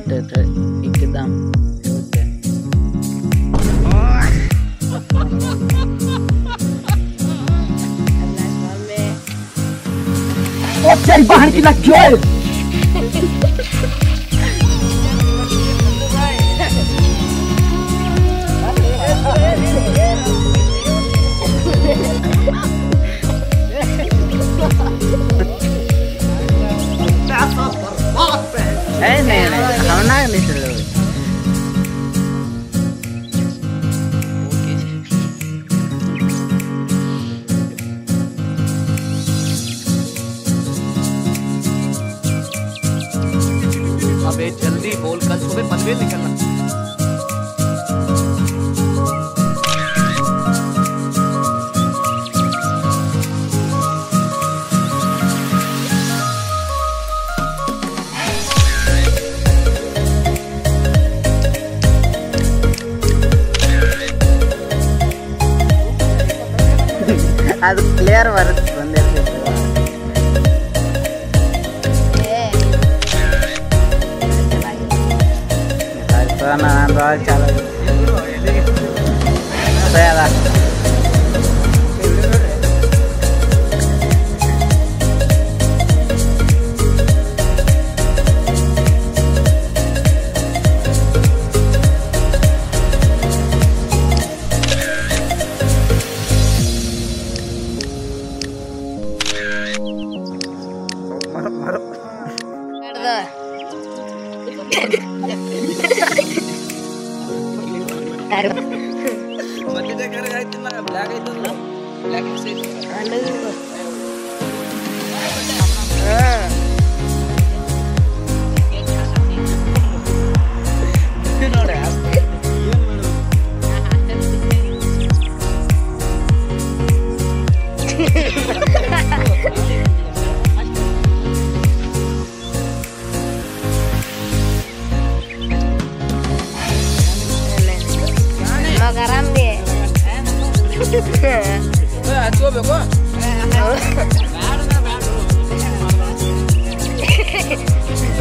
थे थे एकदम ओ चल बाहर की लग अबे जल्दी बोल कल सुबह पनवेल निकलना அது பிளேயர் வர்றதுக்கு வந்து ra là ăn rồi chào xe là అంటారు మధ్య దగ్గర అయితే బ్లాక్ అయితే బ్లాక్ వాళ్ళు 对啊，坐表过。来 呵